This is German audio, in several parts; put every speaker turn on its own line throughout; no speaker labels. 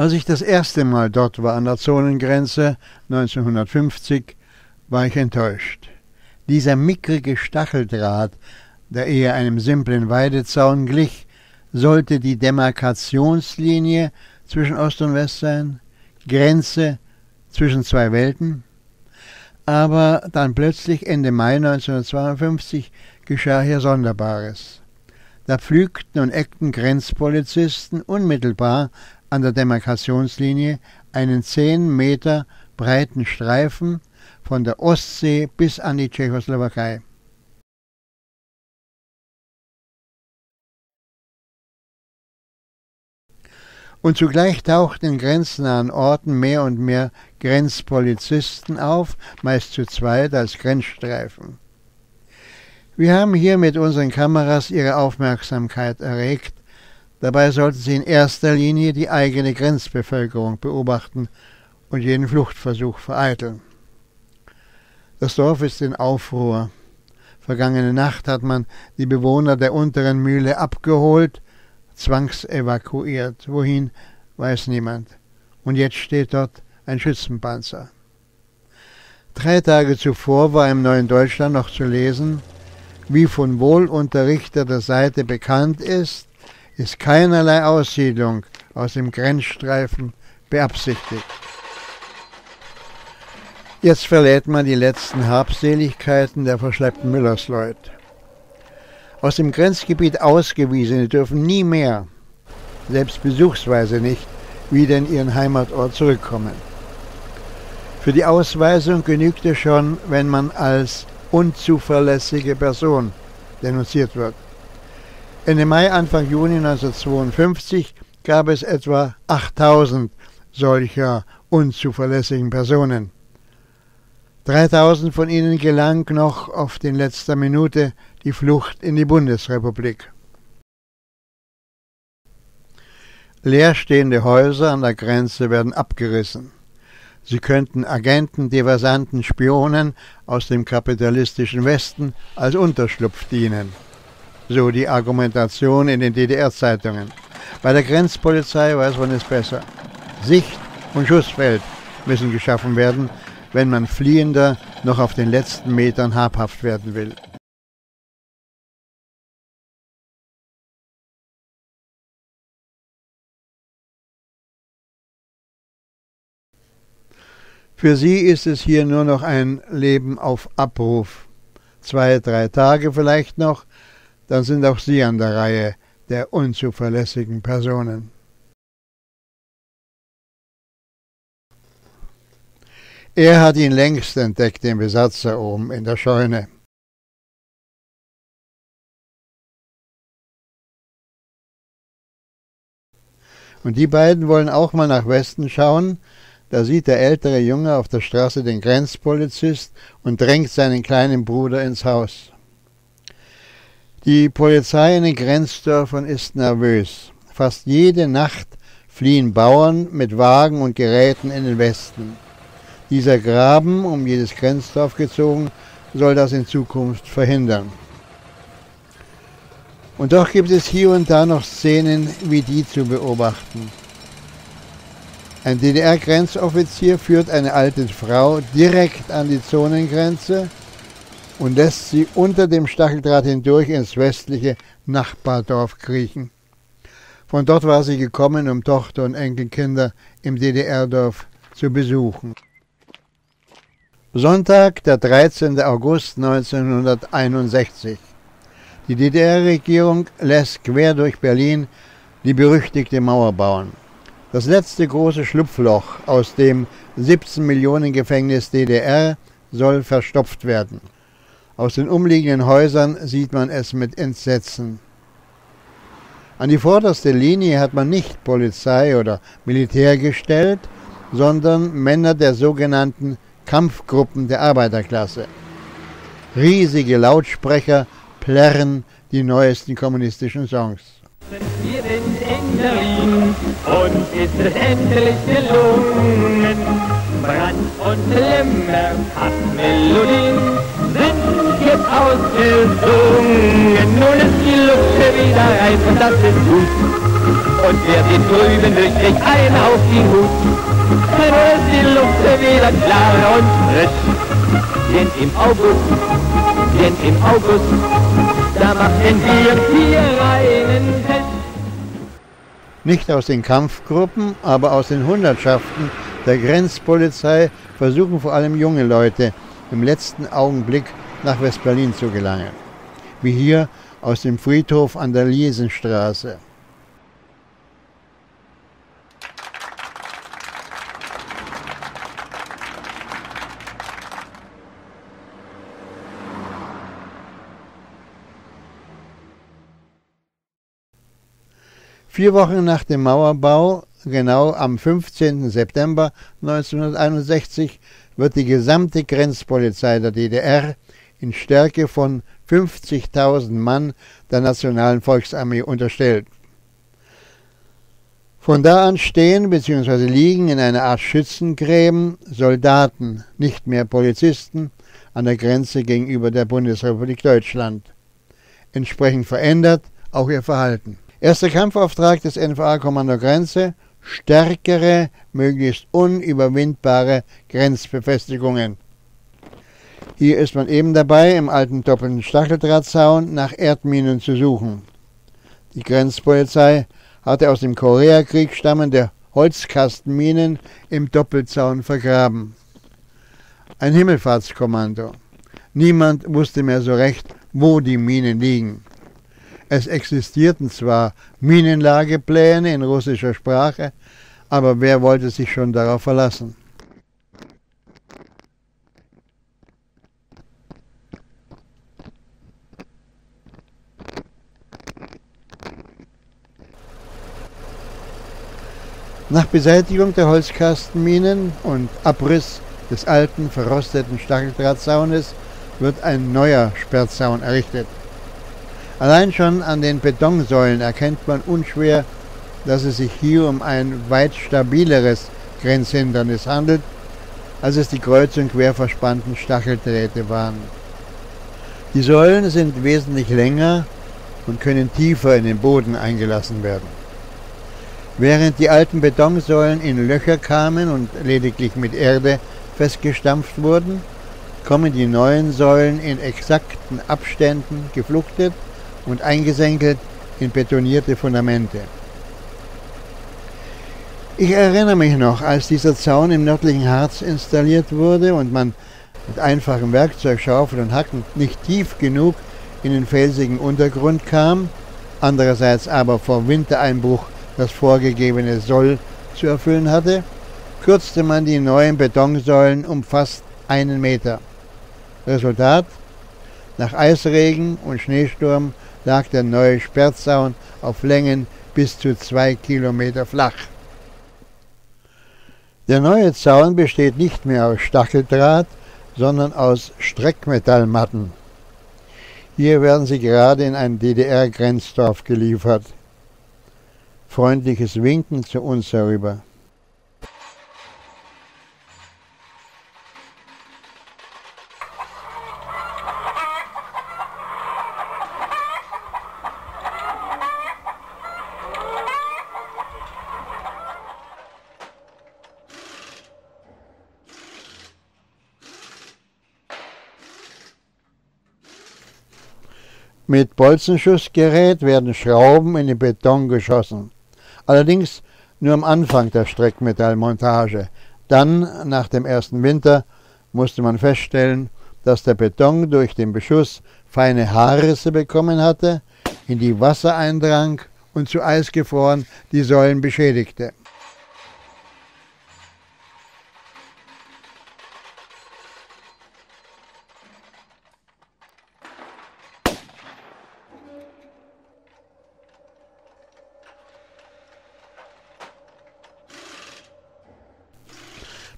Als ich das erste Mal dort war an der Zonengrenze 1950, war ich enttäuscht. Dieser mickrige Stacheldraht, der eher einem simplen Weidezaun glich, sollte die Demarkationslinie zwischen Ost und West sein, Grenze zwischen zwei Welten. Aber dann plötzlich Ende Mai 1952 geschah hier Sonderbares. Da pflügten und eckten Grenzpolizisten unmittelbar an der Demarkationslinie einen zehn Meter breiten Streifen von der Ostsee bis an die Tschechoslowakei. Und zugleich tauchten in grenznahen Orten mehr und mehr Grenzpolizisten auf, meist zu zweit als Grenzstreifen. Wir haben hier mit unseren Kameras ihre Aufmerksamkeit erregt. Dabei sollten sie in erster Linie die eigene Grenzbevölkerung beobachten und jeden Fluchtversuch vereiteln. Das Dorf ist in Aufruhr. Vergangene Nacht hat man die Bewohner der unteren Mühle abgeholt zwangsevakuiert. Wohin, weiß niemand. Und jetzt steht dort ein Schützenpanzer. Drei Tage zuvor war im Neuen Deutschland noch zu lesen, wie von wohlunterrichteter Seite bekannt ist, ist keinerlei Aussiedlung aus dem Grenzstreifen beabsichtigt. Jetzt verlädt man die letzten Habseligkeiten der verschleppten Müllersleut. Aus dem Grenzgebiet Ausgewiesene dürfen nie mehr, selbst besuchsweise nicht, wieder in ihren Heimatort zurückkommen. Für die Ausweisung genügt es schon, wenn man als unzuverlässige Person denunziert wird. Ende Mai, Anfang Juni 1952 gab es etwa 8000 solcher unzuverlässigen Personen. 3000 von ihnen gelang noch auf den letzter Minute die Flucht in die Bundesrepublik. Leerstehende Häuser an der Grenze werden abgerissen. Sie könnten Agenten, Diversanten, Spionen aus dem kapitalistischen Westen als Unterschlupf dienen. So die Argumentation in den DDR-Zeitungen. Bei der Grenzpolizei weiß man es besser. Sicht und Schussfeld müssen geschaffen werden, wenn man Fliehender noch auf den letzten Metern habhaft werden will. Für sie ist es hier nur noch ein Leben auf Abruf. Zwei, drei Tage vielleicht noch, dann sind auch sie an der Reihe der unzuverlässigen Personen. Er hat ihn längst entdeckt, den Besatzer oben in der Scheune. Und die beiden wollen auch mal nach Westen schauen, da sieht der ältere Junge auf der Straße den Grenzpolizist und drängt seinen kleinen Bruder ins Haus. Die Polizei in den Grenzdörfern ist nervös. Fast jede Nacht fliehen Bauern mit Wagen und Geräten in den Westen. Dieser Graben, um jedes Grenzdorf gezogen, soll das in Zukunft verhindern. Und doch gibt es hier und da noch Szenen wie die zu beobachten. Ein DDR-Grenzoffizier führt eine alte Frau direkt an die Zonengrenze und lässt sie unter dem Stacheldraht hindurch ins westliche Nachbardorf kriechen. Von dort war sie gekommen, um Tochter und Enkelkinder im DDR-Dorf zu besuchen. Sonntag, der 13. August 1961. Die DDR-Regierung lässt quer durch Berlin die berüchtigte Mauer bauen. Das letzte große Schlupfloch aus dem 17 Millionen Gefängnis DDR soll verstopft werden. Aus den umliegenden Häusern sieht man es mit Entsetzen. An die vorderste Linie hat man nicht Polizei oder Militär gestellt, sondern Männer der sogenannten Kampfgruppen der Arbeiterklasse. Riesige Lautsprecher plärren die neuesten kommunistischen Songs.
Wir sind in Berlin, uns ist es endlich gelungen. Brand und Lemmer, Hassmelodien sind jetzt ausgesungen. Nun ist die Luft wieder reif und das ist gut. und wer sieht drüben durch sich ein auf den Hut. Dann ist die Luft wieder klar und frisch. Denn im August, denn im August, da machen wir hier einen Test.
Nicht aus den Kampfgruppen, aber aus den Hundertschaften der Grenzpolizei versuchen vor allem junge Leute im letzten Augenblick nach West-Berlin zu gelangen. Wie hier aus dem Friedhof an der Liesenstraße. Vier Wochen nach dem Mauerbau, genau am 15. September 1961, wird die gesamte Grenzpolizei der DDR in Stärke von 50.000 Mann der Nationalen Volksarmee unterstellt. Von da an stehen bzw. liegen in einer Art Schützengräben Soldaten, nicht mehr Polizisten, an der Grenze gegenüber der Bundesrepublik Deutschland. Entsprechend verändert auch ihr Verhalten. Erster Kampfauftrag des NVA-Kommando Grenze, stärkere, möglichst unüberwindbare Grenzbefestigungen. Hier ist man eben dabei, im alten doppelten Stacheldrahtzaun nach Erdminen zu suchen. Die Grenzpolizei hatte aus dem Koreakrieg stammende Holzkastenminen im Doppelzaun vergraben. Ein Himmelfahrtskommando. Niemand wusste mehr so recht, wo die Minen liegen. Es existierten zwar Minenlagepläne in russischer Sprache, aber wer wollte sich schon darauf verlassen? Nach Beseitigung der Holzkastenminen und Abriss des alten, verrosteten Stacheldrahtzaunes wird ein neuer Sperrzaun errichtet. Allein schon an den Betonsäulen erkennt man unschwer, dass es sich hier um ein weit stabileres Grenzhindernis handelt, als es die kreuz und quer verspannten Stacheldrähte waren. Die Säulen sind wesentlich länger und können tiefer in den Boden eingelassen werden. Während die alten Betonsäulen in Löcher kamen und lediglich mit Erde festgestampft wurden, kommen die neuen Säulen in exakten Abständen gefluchtet und eingesenkelt in betonierte Fundamente. Ich erinnere mich noch, als dieser Zaun im nördlichen Harz installiert wurde und man mit einfachem Werkzeug, Schaufel und Hacken nicht tief genug in den felsigen Untergrund kam, andererseits aber vor Wintereinbruch das vorgegebene Soll zu erfüllen hatte, kürzte man die neuen Betonsäulen um fast einen Meter. Resultat? Nach Eisregen und Schneesturm lag der neue Sperrzaun auf Längen bis zu zwei Kilometer flach. Der neue Zaun besteht nicht mehr aus Stacheldraht, sondern aus Streckmetallmatten. Hier werden sie gerade in ein DDR-Grenzdorf geliefert. Freundliches Winken zu uns herüber. Mit Bolzenschussgerät werden Schrauben in den Beton geschossen. Allerdings nur am Anfang der Streckmetallmontage. Dann, nach dem ersten Winter, musste man feststellen, dass der Beton durch den Beschuss feine Haarrisse bekommen hatte, in die Wasser eindrang und zu Eis gefroren die Säulen beschädigte.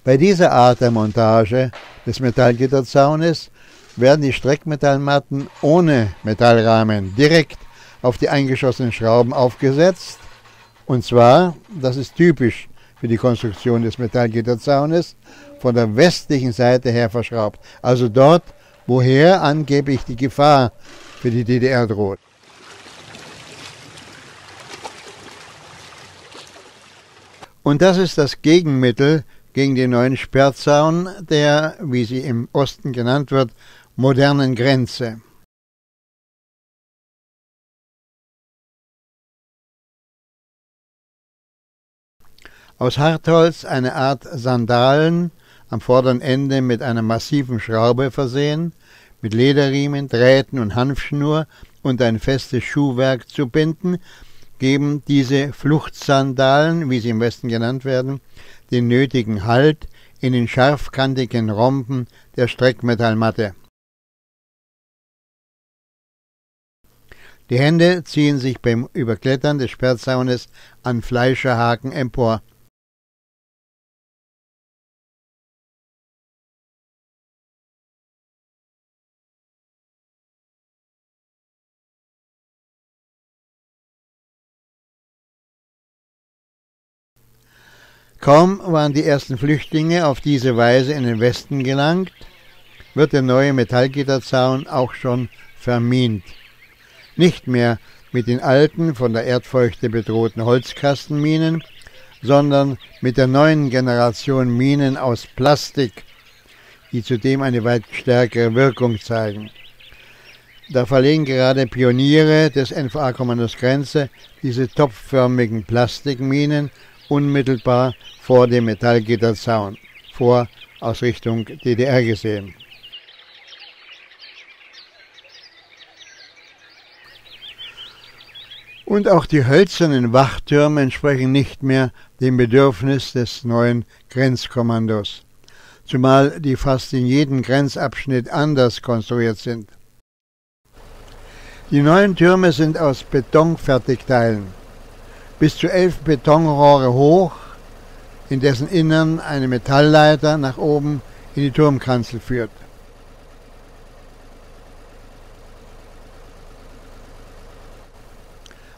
Bei dieser Art der Montage des Metallgitterzaunes werden die Streckmetallmatten ohne Metallrahmen direkt auf die eingeschossenen Schrauben aufgesetzt. Und zwar, das ist typisch für die Konstruktion des Metallgitterzaunes, von der westlichen Seite her verschraubt. Also dort, woher angeblich die Gefahr für die DDR droht. Und das ist das Gegenmittel gegen den neuen Sperrzaun der, wie sie im Osten genannt wird, modernen Grenze. Aus Hartholz eine Art Sandalen, am vorderen Ende mit einer massiven Schraube versehen, mit Lederriemen, Drähten und Hanfschnur und ein festes Schuhwerk zu binden, geben diese Fluchtsandalen, wie sie im Westen genannt werden, den nötigen Halt in den scharfkantigen Rompen der Streckmetallmatte. Die Hände ziehen sich beim Überklettern des Sperrzaunes an Fleischerhaken empor. Kaum waren die ersten Flüchtlinge auf diese Weise in den Westen gelangt, wird der neue Metallgitterzaun auch schon vermint. Nicht mehr mit den alten, von der Erdfeuchte bedrohten Holzkastenminen, sondern mit der neuen Generation Minen aus Plastik, die zudem eine weit stärkere Wirkung zeigen. Da verlegen gerade Pioniere des NVA-Kommandos Grenze diese topförmigen Plastikminen unmittelbar vor dem Metallgitterzaun, vor aus Richtung DDR gesehen. Und auch die hölzernen Wachtürme entsprechen nicht mehr dem Bedürfnis des neuen Grenzkommandos, zumal die fast in jedem Grenzabschnitt anders konstruiert sind. Die neuen Türme sind aus Betonfertigteilen bis zu elf Betonrohre hoch, in dessen Innern eine Metallleiter nach oben in die Turmkanzel führt.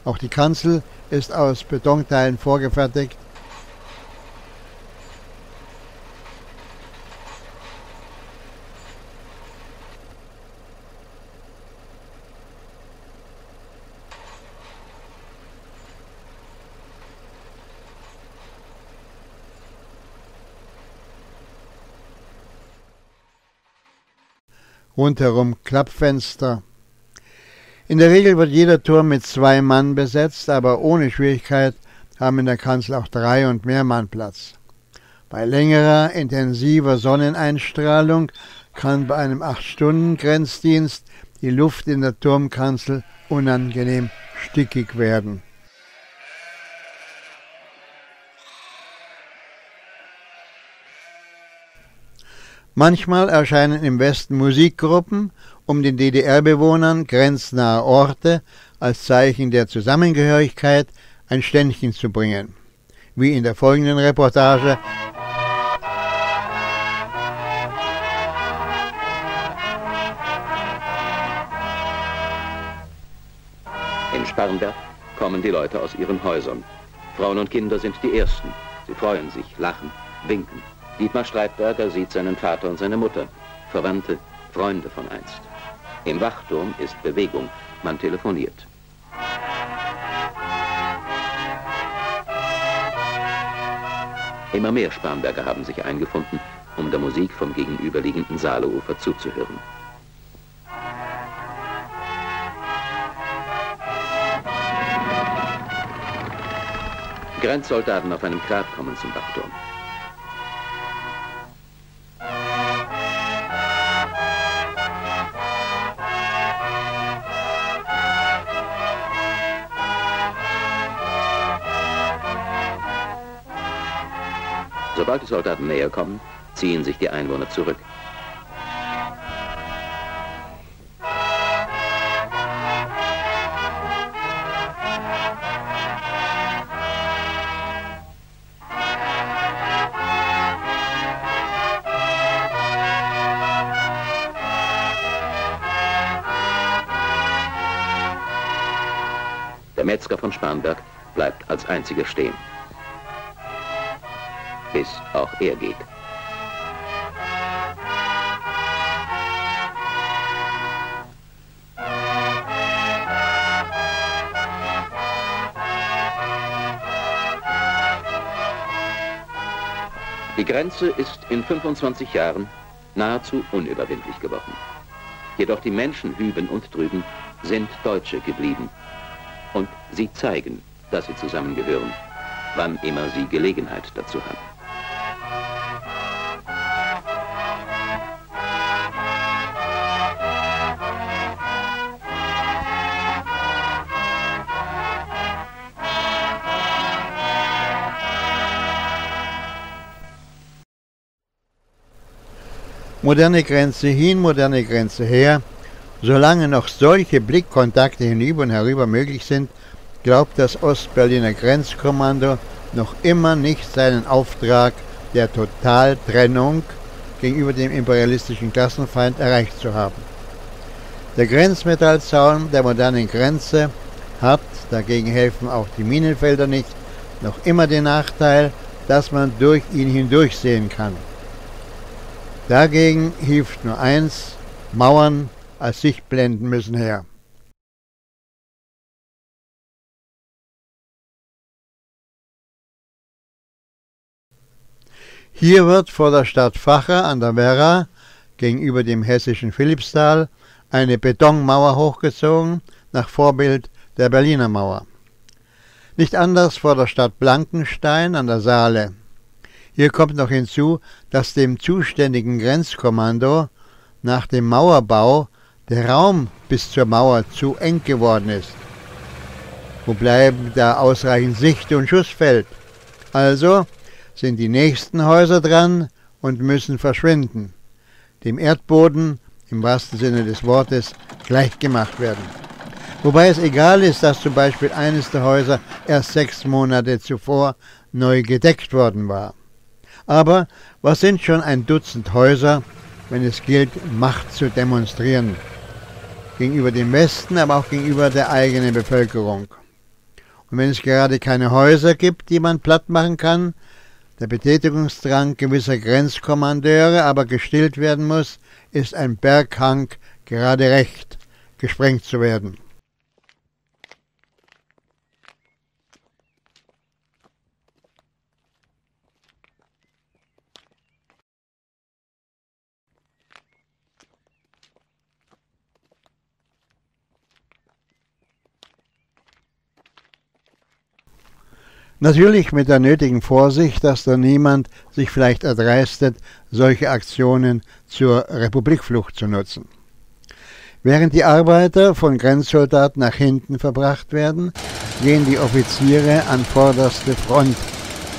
Auch die Kanzel ist aus Betonteilen vorgefertigt rundherum Klappfenster. In der Regel wird jeder Turm mit zwei Mann besetzt, aber ohne Schwierigkeit haben in der Kanzel auch drei und mehr Mann Platz. Bei längerer, intensiver Sonneneinstrahlung kann bei einem 8-Stunden-Grenzdienst die Luft in der Turmkanzel unangenehm stickig werden. Manchmal erscheinen im Westen Musikgruppen, um den DDR-Bewohnern grenznahe Orte als Zeichen der Zusammengehörigkeit ein Ständchen zu bringen, wie in der folgenden Reportage
In Sparrenberg kommen die Leute aus ihren Häusern. Frauen und Kinder sind die Ersten. Sie freuen sich, lachen, winken. Dietmar Streitberger sieht seinen Vater und seine Mutter, Verwandte, Freunde von einst. Im Wachturm ist Bewegung, man telefoniert. Immer mehr Spanberger haben sich eingefunden, um der Musik vom gegenüberliegenden Saaleufer zuzuhören. Grenzsoldaten auf einem Grab kommen zum Wachturm. Sobald die Soldaten näher kommen, ziehen sich die Einwohner zurück. Der Metzger von Spanberg bleibt als einziger stehen bis auch er geht. Die Grenze ist in 25 Jahren nahezu unüberwindlich geworden. Jedoch die Menschen hüben und drüben sind Deutsche geblieben. Und sie zeigen, dass sie zusammengehören, wann immer sie Gelegenheit dazu haben.
Moderne Grenze hin, moderne Grenze her. Solange noch solche Blickkontakte hinüber und herüber möglich sind, glaubt das Ostberliner Grenzkommando noch immer nicht seinen Auftrag der Totaltrennung gegenüber dem imperialistischen Klassenfeind erreicht zu haben. Der Grenzmetallzaun der modernen Grenze hat, dagegen helfen auch die Minenfelder nicht, noch immer den Nachteil, dass man durch ihn hindurchsehen kann. Dagegen hilft nur eins, Mauern als Sichtblenden müssen her. Hier wird vor der Stadt Facher an der Werra gegenüber dem hessischen Philippsthal eine Betonmauer hochgezogen nach Vorbild der Berliner Mauer. Nicht anders vor der Stadt Blankenstein an der Saale. Hier kommt noch hinzu, dass dem zuständigen Grenzkommando nach dem Mauerbau der Raum bis zur Mauer zu eng geworden ist. Wo bleiben da ausreichend Sicht- und Schussfeld? Also sind die nächsten Häuser dran und müssen verschwinden, dem Erdboden im wahrsten Sinne des Wortes gleichgemacht werden. Wobei es egal ist, dass zum Beispiel eines der Häuser erst sechs Monate zuvor neu gedeckt worden war. Aber was sind schon ein Dutzend Häuser, wenn es gilt, Macht zu demonstrieren? Gegenüber dem Westen, aber auch gegenüber der eigenen Bevölkerung. Und wenn es gerade keine Häuser gibt, die man platt machen kann, der Betätigungsdrang gewisser Grenzkommandeure aber gestillt werden muss, ist ein Berghang gerade recht, gesprengt zu werden. Natürlich mit der nötigen Vorsicht, dass da niemand sich vielleicht erdreistet, solche Aktionen zur Republikflucht zu nutzen. Während die Arbeiter von Grenzsoldaten nach hinten verbracht werden, gehen die Offiziere an vorderste Front,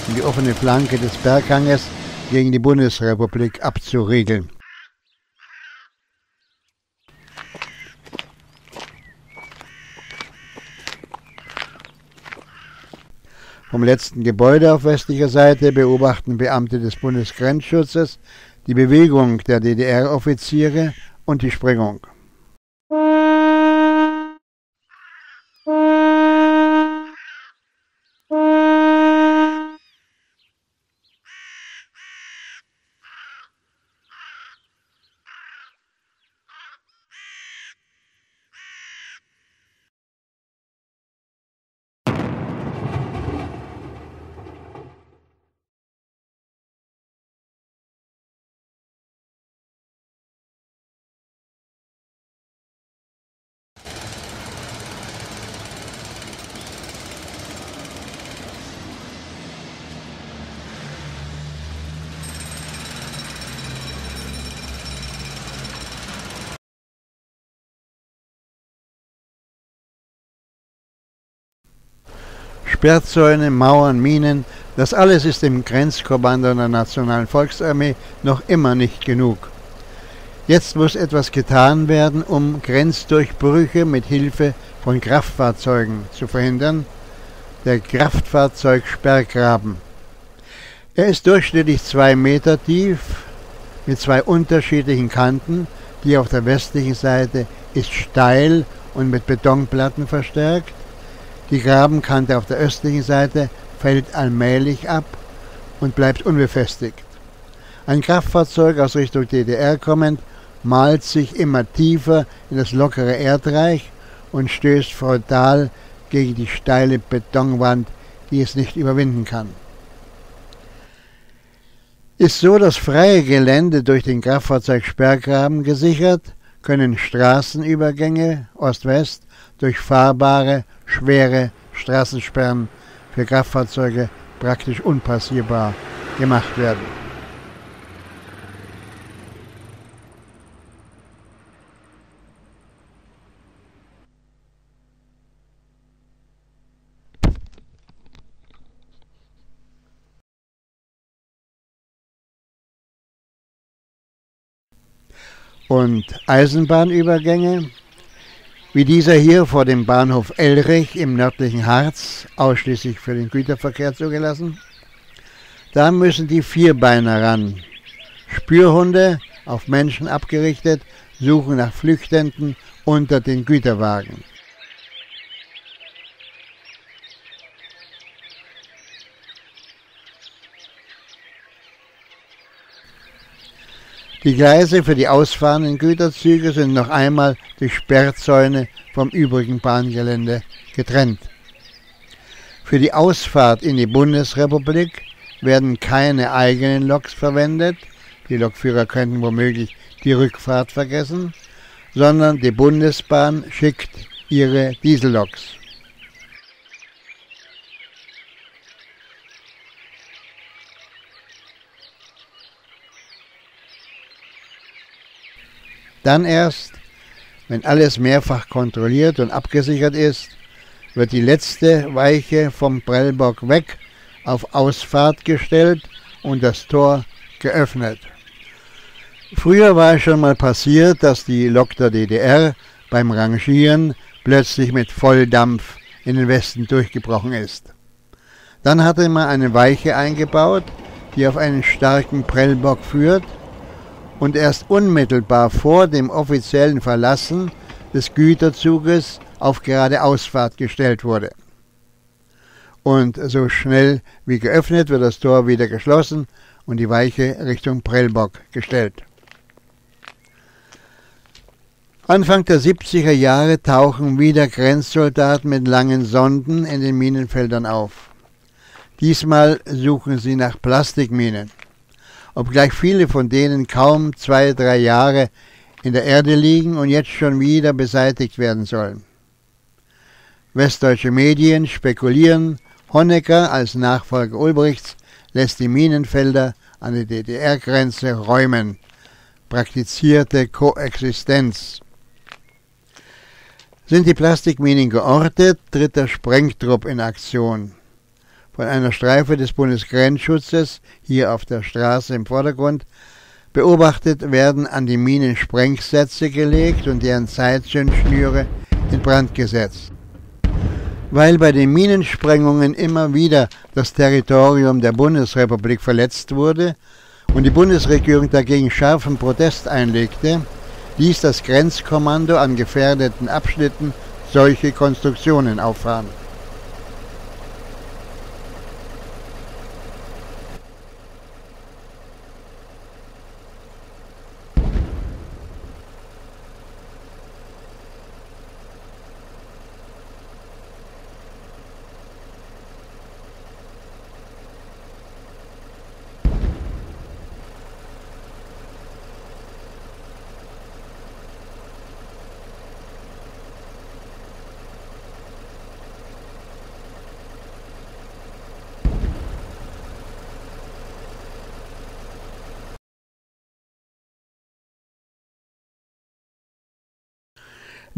um die offene Flanke des Berghanges gegen die Bundesrepublik abzuriegeln. Vom letzten Gebäude auf westlicher Seite beobachten Beamte des Bundesgrenzschutzes die Bewegung der DDR-Offiziere und die Sprengung. Sperrzäune, Mauern, Minen, das alles ist dem Grenzkommando der Nationalen Volksarmee noch immer nicht genug. Jetzt muss etwas getan werden, um Grenzdurchbrüche mit Hilfe von Kraftfahrzeugen zu verhindern. Der Kraftfahrzeugsperrgraben. Er ist durchschnittlich zwei Meter tief mit zwei unterschiedlichen Kanten. Die auf der westlichen Seite ist steil und mit Betonplatten verstärkt. Die Grabenkante auf der östlichen Seite fällt allmählich ab und bleibt unbefestigt. Ein Kraftfahrzeug aus Richtung DDR kommend malt sich immer tiefer in das lockere Erdreich und stößt frontal gegen die steile Betonwand, die es nicht überwinden kann. Ist so das freie Gelände durch den Kraftfahrzeugsperrgraben gesichert, können Straßenübergänge Ost-West durch fahrbare, schwere Straßensperren für Kraftfahrzeuge praktisch unpassierbar gemacht werden. und Eisenbahnübergänge, wie dieser hier vor dem Bahnhof Elrich im nördlichen Harz, ausschließlich für den Güterverkehr zugelassen. Da müssen die Vierbeiner ran. Spürhunde, auf Menschen abgerichtet, suchen nach Flüchtenden unter den Güterwagen. Die Gleise für die ausfahrenden Güterzüge sind noch einmal durch Sperrzäune vom übrigen Bahngelände getrennt. Für die Ausfahrt in die Bundesrepublik werden keine eigenen Loks verwendet, die Lokführer könnten womöglich die Rückfahrt vergessen, sondern die Bundesbahn schickt ihre Dieselloks. Dann erst, wenn alles mehrfach kontrolliert und abgesichert ist, wird die letzte Weiche vom Prellbock weg auf Ausfahrt gestellt und das Tor geöffnet. Früher war es schon mal passiert, dass die Lok der DDR beim Rangieren plötzlich mit Volldampf in den Westen durchgebrochen ist. Dann hatte man eine Weiche eingebaut, die auf einen starken Prellbock führt und erst unmittelbar vor dem offiziellen Verlassen des Güterzuges auf geradeausfahrt gestellt wurde. Und so schnell wie geöffnet wird das Tor wieder geschlossen und die Weiche Richtung Prellbock gestellt. Anfang der 70er Jahre tauchen wieder Grenzsoldaten mit langen Sonden in den Minenfeldern auf. Diesmal suchen sie nach Plastikminen obgleich viele von denen kaum zwei, drei Jahre in der Erde liegen und jetzt schon wieder beseitigt werden sollen. Westdeutsche Medien spekulieren, Honecker als Nachfolger Ulbrichts lässt die Minenfelder an der DDR-Grenze räumen. Praktizierte Koexistenz. Sind die Plastikminen geortet, tritt der Sprengtrupp in Aktion von einer Streife des Bundesgrenzschutzes, hier auf der Straße im Vordergrund, beobachtet werden an die Minen Sprengsätze gelegt und deren Zeitzündschnüre in Brand gesetzt. Weil bei den Minensprengungen immer wieder das Territorium der Bundesrepublik verletzt wurde und die Bundesregierung dagegen scharfen Protest einlegte, ließ das Grenzkommando an gefährdeten Abschnitten solche Konstruktionen auffahren.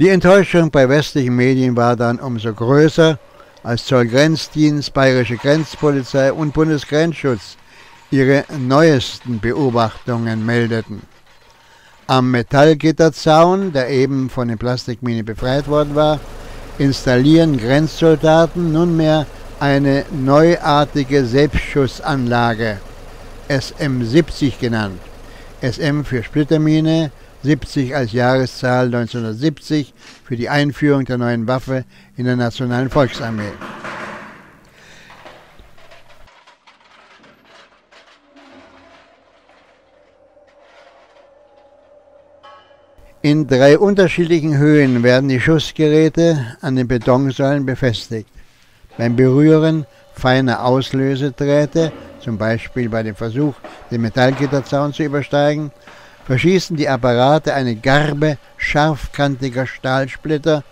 Die Enttäuschung bei westlichen Medien war dann umso größer, als Zollgrenzdienst, Bayerische Grenzpolizei und Bundesgrenzschutz ihre neuesten Beobachtungen meldeten. Am Metallgitterzaun, der eben von der Plastikmine befreit worden war, installieren Grenzsoldaten nunmehr eine neuartige Selbstschussanlage, SM-70 genannt. SM für Splittermine, 70 als Jahreszahl 1970 für die Einführung der neuen Waffe in der Nationalen Volksarmee. In drei unterschiedlichen Höhen werden die Schussgeräte an den Betonsäulen befestigt. Beim Berühren feiner Auslösedrähte zum Beispiel bei dem Versuch, den Metallgitterzaun zu übersteigen, verschießen die Apparate eine Garbe scharfkantiger Stahlsplitter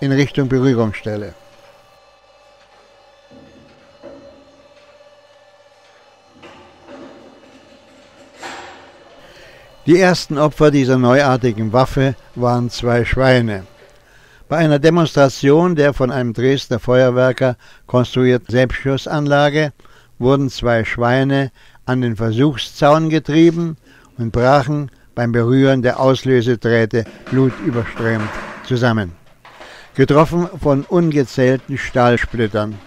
in Richtung Berührungsstelle. Die ersten Opfer dieser neuartigen Waffe waren zwei Schweine. Bei einer Demonstration der von einem Dresdner Feuerwerker konstruierten Selbstschussanlage wurden zwei Schweine an den Versuchszaun getrieben und brachen beim Berühren der Auslösedrähte blutüberströmt zusammen, getroffen von ungezählten Stahlsplittern.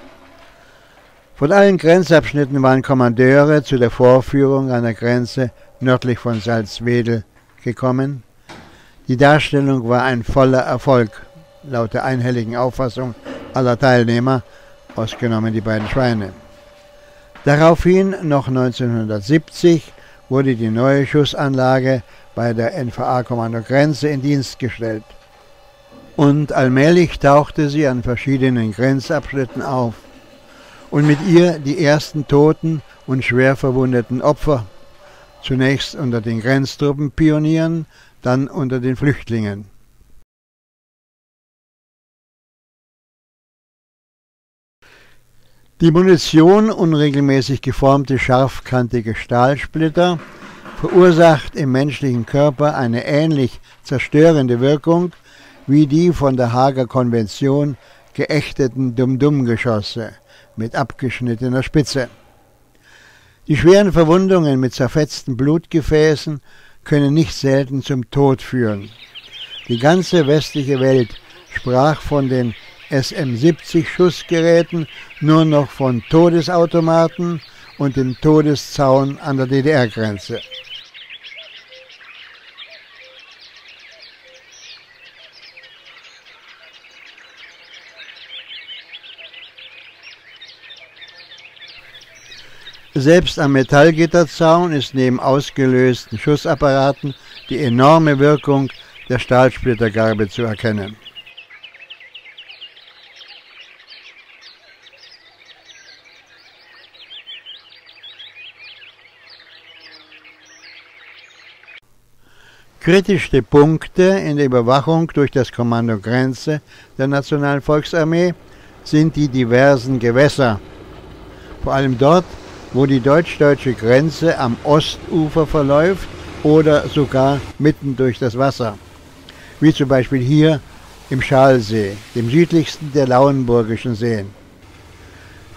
Von allen Grenzabschnitten waren Kommandeure zu der Vorführung an der Grenze nördlich von Salzwedel gekommen. Die Darstellung war ein voller Erfolg, laut der einhelligen Auffassung aller Teilnehmer, ausgenommen die beiden Schweine. Daraufhin, noch 1970, wurde die neue Schussanlage bei der NVA-Kommando Grenze in Dienst gestellt. Und allmählich tauchte sie an verschiedenen Grenzabschnitten auf und mit ihr die ersten toten und schwer verwundeten Opfer Zunächst unter den Grenztruppenpionieren, dann unter den Flüchtlingen. Die Munition, unregelmäßig geformte scharfkantige Stahlsplitter, verursacht im menschlichen Körper eine ähnlich zerstörende Wirkung wie die von der Hager Konvention geächteten Dum-Dum-Geschosse mit abgeschnittener Spitze. Die schweren Verwundungen mit zerfetzten Blutgefäßen können nicht selten zum Tod führen. Die ganze westliche Welt sprach von den SM-70 Schussgeräten nur noch von Todesautomaten und dem Todeszaun an der DDR-Grenze. Selbst am Metallgitterzaun ist neben ausgelösten Schussapparaten die enorme Wirkung der Stahlsplittergarbe zu erkennen. Kritischste Punkte in der Überwachung durch das Kommando Grenze der Nationalen Volksarmee sind die diversen Gewässer, vor allem dort, wo die deutsch-deutsche Grenze am Ostufer verläuft oder sogar mitten durch das Wasser. Wie zum Beispiel hier im Schalsee, dem südlichsten der Lauenburgischen Seen.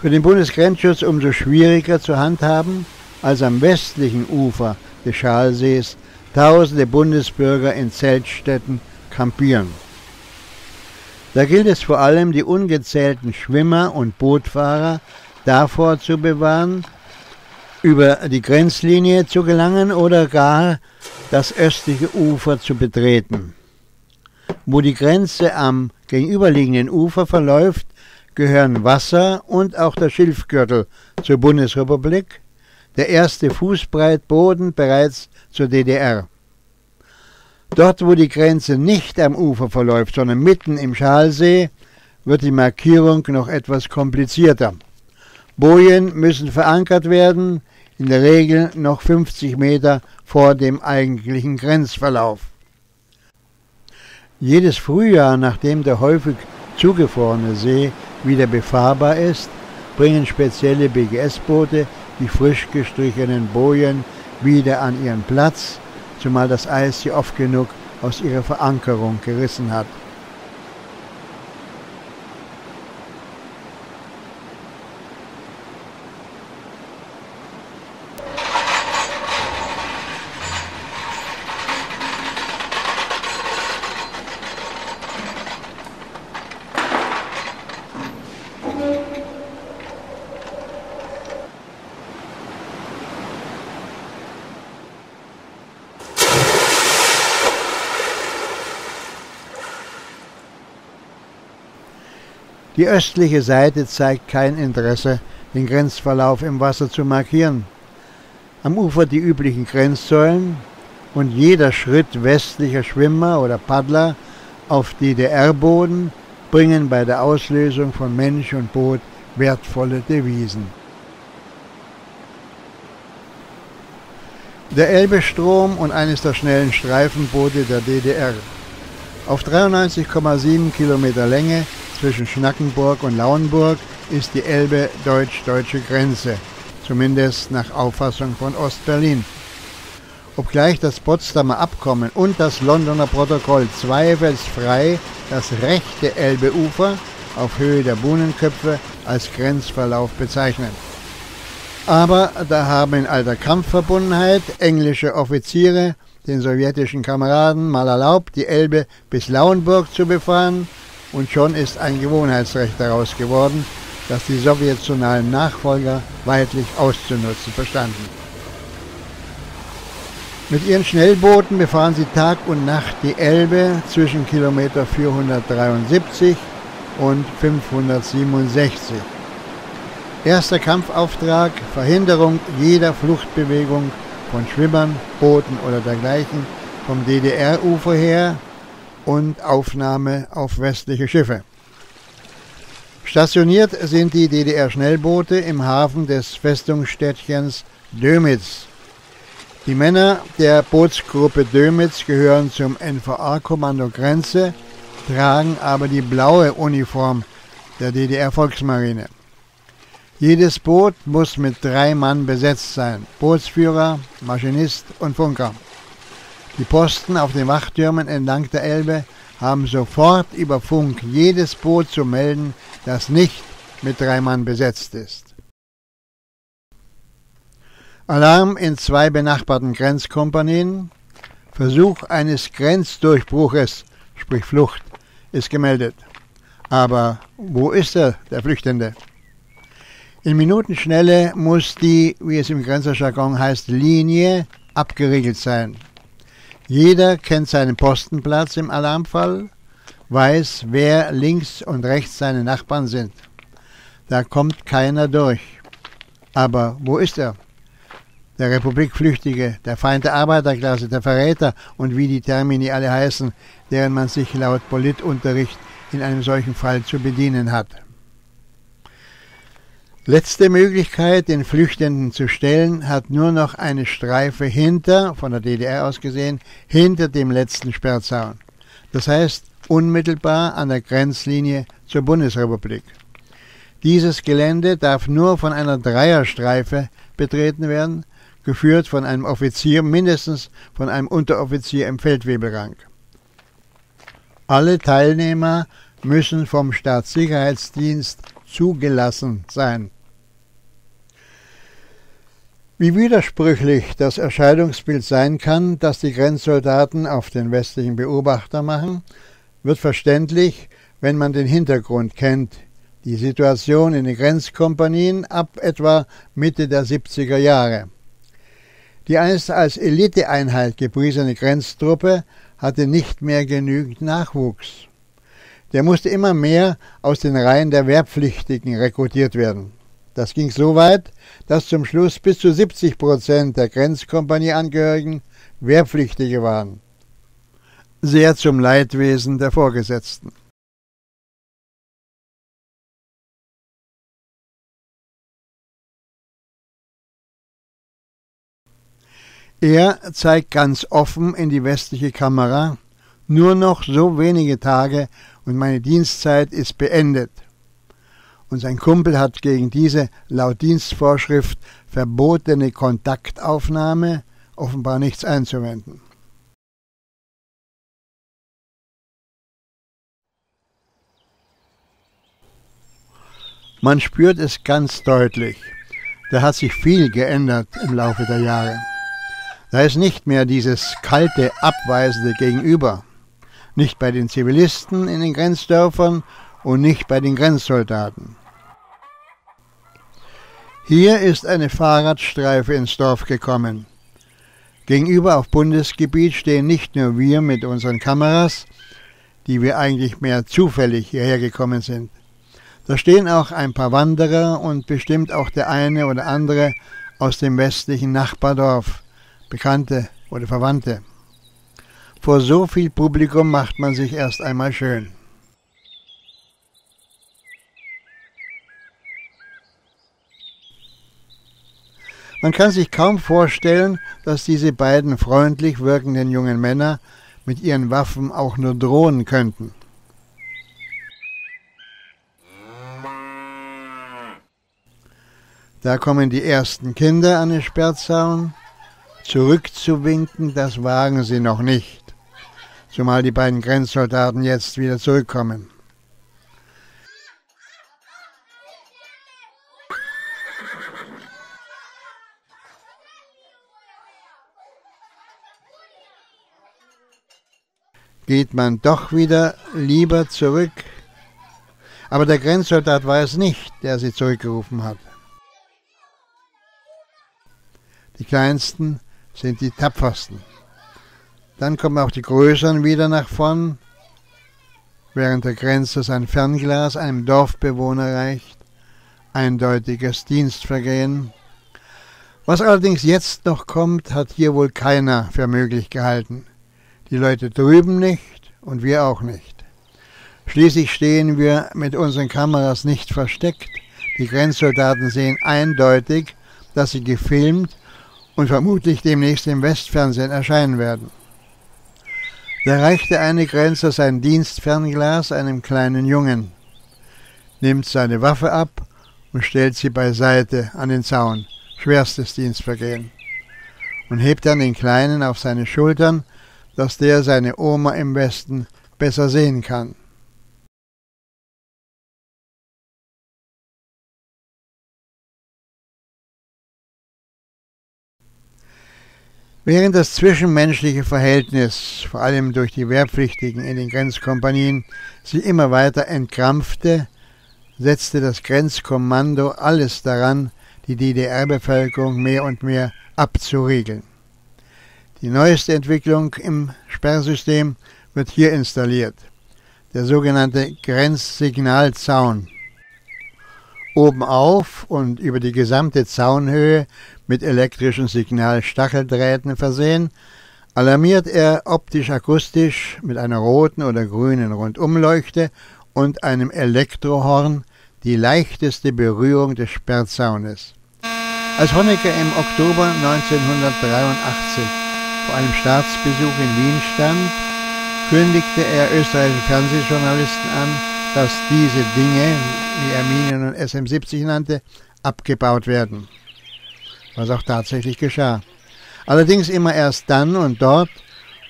Für den Bundesgrenzschutz umso schwieriger zu handhaben, als am westlichen Ufer des Schalsees tausende Bundesbürger in Zeltstätten kampieren. Da gilt es vor allem, die ungezählten Schwimmer und Bootfahrer davor zu bewahren, über die Grenzlinie zu gelangen oder gar das östliche Ufer zu betreten. Wo die Grenze am gegenüberliegenden Ufer verläuft, gehören Wasser und auch der Schilfgürtel zur Bundesrepublik, der erste Fußbreitboden bereits zur DDR. Dort, wo die Grenze nicht am Ufer verläuft, sondern mitten im Schalsee, wird die Markierung noch etwas komplizierter. Bojen müssen verankert werden, in der Regel noch 50 Meter vor dem eigentlichen Grenzverlauf. Jedes Frühjahr, nachdem der häufig zugefrorene See wieder befahrbar ist, bringen spezielle BGS-Boote die frisch gestrichenen Bojen wieder an ihren Platz, zumal das Eis sie oft genug aus ihrer Verankerung gerissen hat. Die östliche Seite zeigt kein Interesse, den Grenzverlauf im Wasser zu markieren. Am Ufer die üblichen Grenzsäulen und jeder Schritt westlicher Schwimmer oder Paddler auf DDR-Boden bringen bei der Auslösung von Mensch und Boot wertvolle Devisen. Der Elbestrom und eines der schnellen Streifenboote der DDR. Auf 93,7 Kilometer Länge zwischen Schnackenburg und Lauenburg ist die Elbe deutsch-deutsche Grenze, zumindest nach Auffassung von Ostberlin. Obgleich das Potsdamer Abkommen und das Londoner Protokoll zweifelsfrei das rechte Elbeufer auf Höhe der Buhnenköpfe als Grenzverlauf bezeichnen. Aber da haben in alter Kampfverbundenheit englische Offiziere den sowjetischen Kameraden mal erlaubt, die Elbe bis Lauenburg zu befahren und schon ist ein Gewohnheitsrecht daraus geworden, das die sowjetionalen Nachfolger weitlich auszunutzen verstanden. Mit ihren Schnellbooten befahren sie Tag und Nacht die Elbe zwischen Kilometer 473 und 567. Erster Kampfauftrag, Verhinderung jeder Fluchtbewegung von Schwimmern, Booten oder dergleichen vom DDR-Ufer her und Aufnahme auf westliche Schiffe. Stationiert sind die DDR-Schnellboote im Hafen des Festungsstädtchens Dömitz. Die Männer der Bootsgruppe Dömitz gehören zum NVA-Kommando Grenze, tragen aber die blaue Uniform der DDR-Volksmarine. Jedes Boot muss mit drei Mann besetzt sein, Bootsführer, Maschinist und Funker. Die Posten auf den Wachtürmen entlang der Elbe haben sofort über Funk jedes Boot zu melden, das nicht mit drei Mann besetzt ist. Alarm in zwei benachbarten Grenzkompanien. Versuch eines Grenzdurchbruches, sprich Flucht, ist gemeldet. Aber wo ist er, der Flüchtende? In Minutenschnelle muss die, wie es im Grenzerjargon heißt, Linie abgeriegelt sein. Jeder kennt seinen Postenplatz im Alarmfall, weiß, wer links und rechts seine Nachbarn sind. Da kommt keiner durch. Aber wo ist er? Der Republikflüchtige, der Feind der Arbeiterklasse, der Verräter und wie die Termini alle heißen, deren man sich laut Politunterricht in einem solchen Fall zu bedienen hat. Letzte Möglichkeit, den Flüchtenden zu stellen, hat nur noch eine Streife hinter, von der DDR aus gesehen, hinter dem letzten Sperrzaun. Das heißt, unmittelbar an der Grenzlinie zur Bundesrepublik. Dieses Gelände darf nur von einer Dreierstreife betreten werden, geführt von einem Offizier, mindestens von einem Unteroffizier im Feldwebelrang. Alle Teilnehmer müssen vom Staatssicherheitsdienst zugelassen sein. Wie widersprüchlich das Erscheinungsbild sein kann, das die Grenzsoldaten auf den westlichen Beobachter machen, wird verständlich, wenn man den Hintergrund kennt, die Situation in den Grenzkompanien ab etwa Mitte der 70er Jahre. Die einst als Eliteeinheit gepriesene Grenztruppe hatte nicht mehr genügend Nachwuchs. Der musste immer mehr aus den Reihen der Wehrpflichtigen rekrutiert werden. Das ging so weit, dass zum Schluss bis zu 70 Prozent der Grenzkompanieangehörigen Wehrpflichtige waren. Sehr zum Leidwesen der Vorgesetzten. Er zeigt ganz offen in die westliche Kamera, nur noch so wenige Tage und meine Dienstzeit ist beendet und sein Kumpel hat gegen diese laut Dienstvorschrift verbotene Kontaktaufnahme offenbar nichts einzuwenden. Man spürt es ganz deutlich. Da hat sich viel geändert im Laufe der Jahre. Da ist nicht mehr dieses kalte, abweisende Gegenüber. Nicht bei den Zivilisten in den Grenzdörfern und nicht bei den Grenzsoldaten. Hier ist eine Fahrradstreife ins Dorf gekommen. Gegenüber auf Bundesgebiet stehen nicht nur wir mit unseren Kameras, die wir eigentlich mehr zufällig hierher gekommen sind. Da stehen auch ein paar Wanderer und bestimmt auch der eine oder andere aus dem westlichen Nachbardorf, Bekannte oder Verwandte. Vor so viel Publikum macht man sich erst einmal schön. Man kann sich kaum vorstellen, dass diese beiden freundlich wirkenden jungen Männer mit ihren Waffen auch nur drohen könnten. Da kommen die ersten Kinder an den Sperrzaun. Zurückzuwinken, das wagen sie noch nicht, zumal die beiden Grenzsoldaten jetzt wieder zurückkommen. Geht man doch wieder lieber zurück? Aber der Grenzsoldat war es nicht, der sie zurückgerufen hat. Die kleinsten sind die tapfersten. Dann kommen auch die größeren wieder nach vorn, während der Grenzer sein Fernglas einem Dorfbewohner reicht. Eindeutiges Dienstvergehen. Was allerdings jetzt noch kommt, hat hier wohl keiner für möglich gehalten. Die Leute drüben nicht und wir auch nicht. Schließlich stehen wir mit unseren Kameras nicht versteckt. Die Grenzsoldaten sehen eindeutig, dass sie gefilmt und vermutlich demnächst im Westfernsehen erscheinen werden. Da reichte eine Grenzer sein Dienstfernglas einem kleinen Jungen, nimmt seine Waffe ab und stellt sie beiseite an den Zaun, schwerstes Dienstvergehen, und hebt dann den Kleinen auf seine Schultern, dass der seine Oma im Westen besser sehen kann. Während das zwischenmenschliche Verhältnis, vor allem durch die Wehrpflichtigen in den Grenzkompanien, sich immer weiter entkrampfte, setzte das Grenzkommando alles daran, die DDR-Bevölkerung mehr und mehr abzuriegeln. Die neueste Entwicklung im Sperrsystem wird hier installiert, der sogenannte Grenzsignalzaun. Oben auf und über die gesamte Zaunhöhe mit elektrischen Signalstacheldrähten versehen, alarmiert er optisch-akustisch mit einer roten oder grünen Rundumleuchte und einem Elektrohorn die leichteste Berührung des Sperrzaunes. Als Honecker im Oktober 1983 vor einem Staatsbesuch in Wien stand, kündigte er österreichischen Fernsehjournalisten an, dass diese Dinge, wie er Minen und SM-70 nannte, abgebaut werden was auch tatsächlich geschah. Allerdings immer erst dann und dort,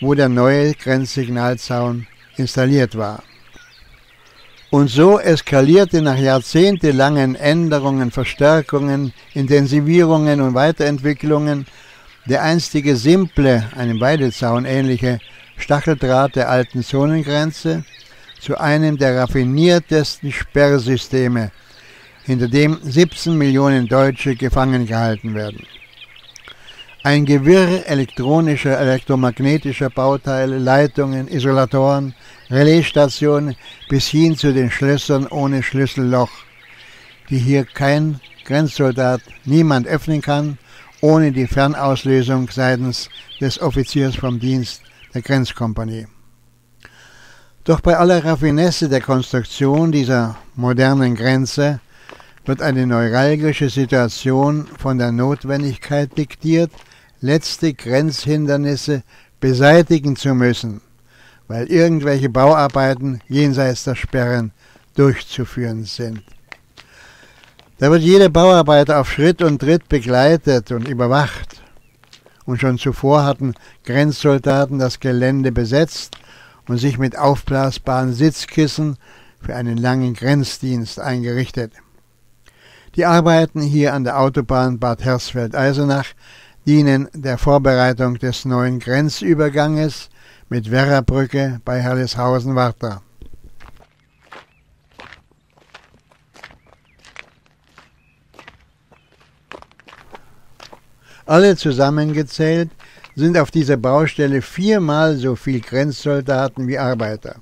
wo der neue Grenzsignalzaun installiert war. Und so eskalierte nach jahrzehntelangen Änderungen, Verstärkungen, Intensivierungen und Weiterentwicklungen der einstige simple, einem Weidezaun ähnliche Stacheldraht der alten Zonengrenze zu einem der raffiniertesten Sperrsysteme hinter dem 17 Millionen Deutsche gefangen gehalten werden. Ein Gewirr elektronischer, elektromagnetischer Bauteile, Leitungen, Isolatoren, Relaisstationen bis hin zu den Schlössern ohne Schlüsselloch, die hier kein Grenzsoldat, niemand öffnen kann, ohne die Fernauslösung seitens des Offiziers vom Dienst der Grenzkompanie. Doch bei aller Raffinesse der Konstruktion dieser modernen Grenze wird eine neuralgische Situation von der Notwendigkeit diktiert, letzte Grenzhindernisse beseitigen zu müssen, weil irgendwelche Bauarbeiten jenseits der Sperren durchzuführen sind. Da wird jeder Bauarbeiter auf Schritt und Tritt begleitet und überwacht. Und schon zuvor hatten Grenzsoldaten das Gelände besetzt und sich mit aufblasbaren Sitzkissen für einen langen Grenzdienst eingerichtet. Die Arbeiten hier an der Autobahn Bad Hersfeld-Eisenach dienen der Vorbereitung des neuen Grenzüberganges mit Werrabrücke bei Herleshausen-Warta. Alle zusammengezählt sind auf dieser Baustelle viermal so viel Grenzsoldaten wie Arbeiter.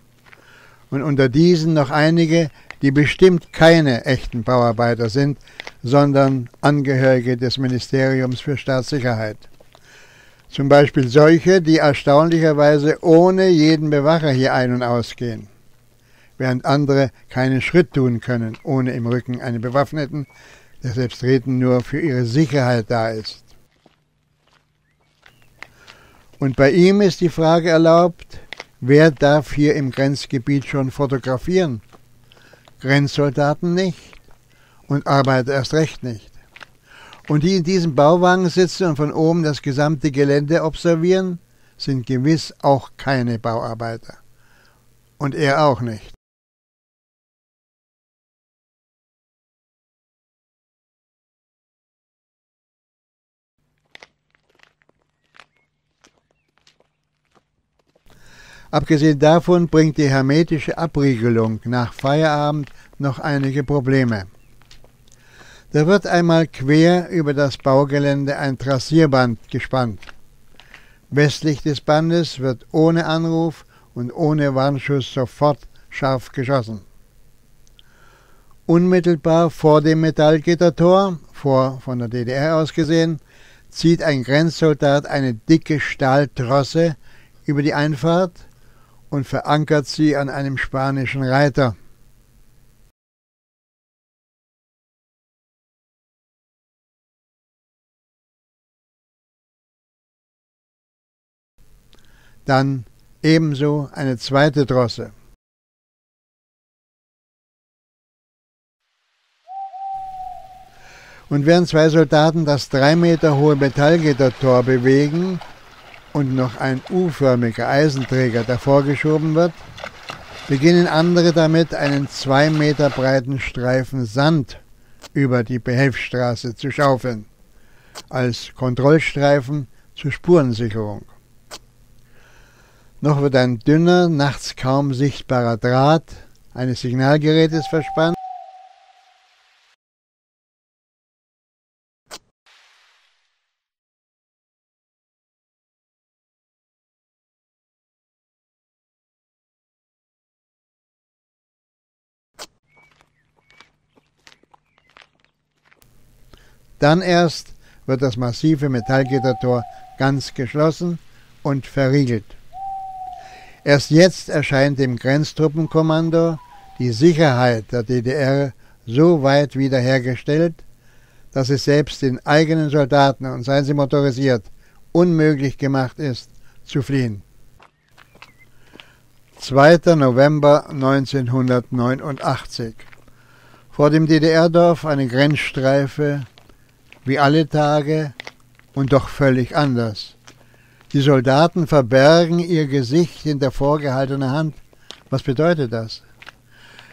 Und unter diesen noch einige, die bestimmt keine echten Bauarbeiter sind, sondern Angehörige des Ministeriums für Staatssicherheit. Zum Beispiel solche, die erstaunlicherweise ohne jeden Bewacher hier ein- und ausgehen, während andere keinen Schritt tun können, ohne im Rücken einen bewaffneten der selbstredend nur für ihre Sicherheit da ist. Und bei ihm ist die Frage erlaubt, wer darf hier im Grenzgebiet schon fotografieren? Grenzsoldaten nicht und Arbeiter erst recht nicht. Und die in diesem Bauwagen sitzen und von oben das gesamte Gelände observieren, sind gewiss auch keine Bauarbeiter. Und er auch nicht. Abgesehen davon bringt die hermetische Abriegelung nach Feierabend noch einige Probleme. Da wird einmal quer über das Baugelände ein Trassierband gespannt. Westlich des Bandes wird ohne Anruf und ohne Warnschuss sofort scharf geschossen. Unmittelbar vor dem Metallgittertor, vor von der DDR aus gesehen, zieht ein Grenzsoldat eine dicke Stahltrosse über die Einfahrt und verankert sie an einem spanischen Reiter. Dann ebenso eine zweite Drosse. Und während zwei Soldaten das drei Meter hohe Metallgittertor bewegen, und noch ein U-förmiger Eisenträger davor geschoben wird, beginnen andere damit, einen zwei Meter breiten Streifen Sand über die Behelfsstraße zu schaufeln, als Kontrollstreifen zur Spurensicherung. Noch wird ein dünner, nachts kaum sichtbarer Draht eines Signalgerätes verspannt, Dann erst wird das massive Metallgittertor ganz geschlossen und verriegelt. Erst jetzt erscheint dem Grenztruppenkommando die Sicherheit der DDR so weit wiederhergestellt, dass es selbst den eigenen Soldaten, und seien sie motorisiert, unmöglich gemacht ist, zu fliehen. 2. November 1989. Vor dem DDR-Dorf eine Grenzstreife wie alle Tage und doch völlig anders. Die Soldaten verbergen ihr Gesicht hinter vorgehaltener Hand. Was bedeutet das?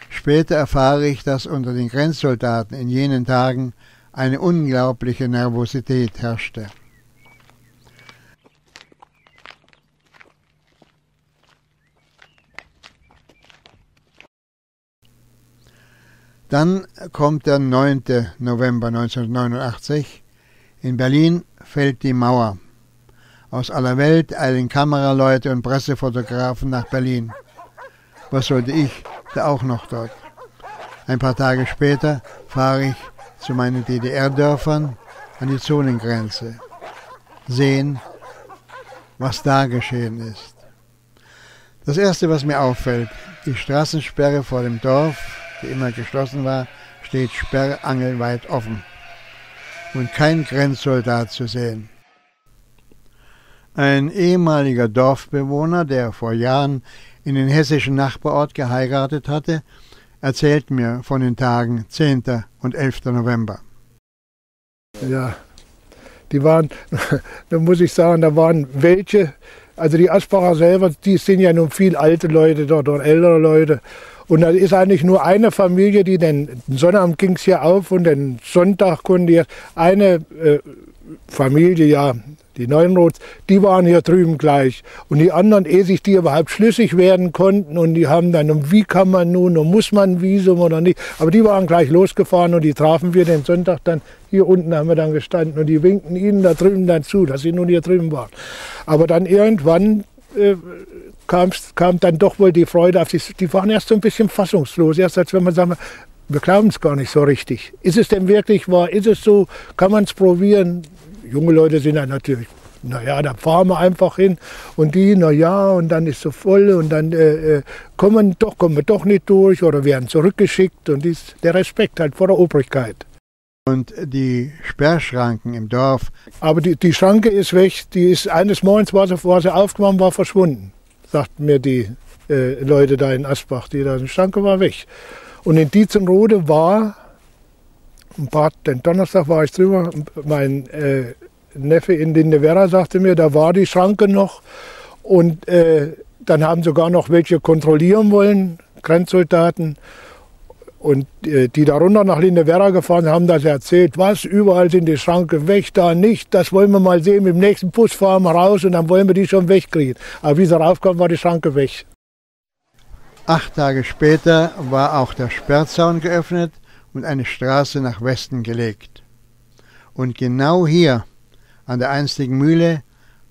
Später erfahre ich, dass unter den Grenzsoldaten in jenen Tagen eine unglaubliche Nervosität herrschte. Dann kommt der 9. November 1989. In Berlin fällt die Mauer. Aus aller Welt eilen Kameraleute und Pressefotografen nach Berlin. Was sollte ich da auch noch dort? Ein paar Tage später fahre ich zu meinen DDR-Dörfern an die Zonengrenze. Sehen, was da geschehen ist. Das Erste, was mir auffällt, die Straßensperre vor dem Dorf die immer geschlossen war, steht sperrangelweit offen und kein Grenzsoldat zu sehen. Ein ehemaliger Dorfbewohner, der vor Jahren in den hessischen Nachbarort geheiratet hatte, erzählt mir von den Tagen 10. und 11. November.
Ja, die waren, da muss ich sagen, da waren welche, also die Aspacher selber, die sind ja nun viel alte Leute dort und ältere Leute. Und da ist eigentlich nur eine Familie, die den Sonnabend ging es hier auf und den Sonntag konnte hier eine äh, Familie, ja, die Neuenroths, die waren hier drüben gleich. Und die anderen, ehe sich die überhaupt schlüssig werden konnten und die haben dann, und wie kann man nun, und muss man Visum oder nicht. Aber die waren gleich losgefahren und die trafen wir den Sonntag dann, hier unten haben wir dann gestanden und die winkten ihnen da drüben dann zu, dass sie nun hier drüben waren. Aber dann irgendwann äh, kam, kam dann doch wohl die Freude auf. Die, die waren erst so ein bisschen fassungslos. Erst als wenn man sagt, wir glauben es gar nicht so richtig. Ist es denn wirklich wahr? Ist es so? Kann man es probieren? Junge Leute sind dann natürlich, naja, da fahren wir einfach hin. Und die, naja, und dann ist so voll und dann äh, äh, kommen, doch, kommen wir doch nicht durch oder werden zurückgeschickt. Und dies, der Respekt halt vor der Obrigkeit.
Und die Sperrschranken im Dorf.
Aber die, die Schranke ist weg. Die ist eines Morgens, war sie, war sie aufgenommen, war verschwunden, sagten mir die äh, Leute da in Asbach. Die, da, die Schranke war weg. Und in Dietzenrode war, ein paar, den Donnerstag war ich drüber, mein äh, Neffe in Lindewera sagte mir, da war die Schranke noch. Und äh, dann haben sogar noch welche kontrollieren wollen, Grenzsoldaten. Und äh, die darunter nach Lindewera gefahren haben das erzählt. Was, überall sind die Schranken weg, da nicht. Das wollen wir mal sehen. Mit dem nächsten Bus fahren wir raus und dann wollen wir die schon wegkriegen. Aber wie sie raufkommen, war die Schranke weg.
Acht Tage später war auch der Sperrzaun geöffnet und eine Straße nach Westen gelegt. Und genau hier, an der einstigen Mühle,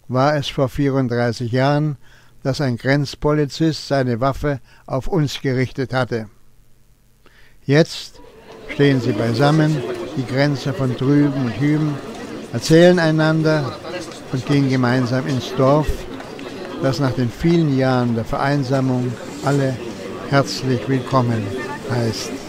war es vor 34 Jahren, dass ein Grenzpolizist seine Waffe auf uns gerichtet hatte. Jetzt stehen sie beisammen, die Grenzer von drüben und hüben, erzählen einander und gehen gemeinsam ins Dorf, das nach den vielen Jahren der Vereinsamung alle herzlich willkommen heißt.